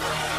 Bye.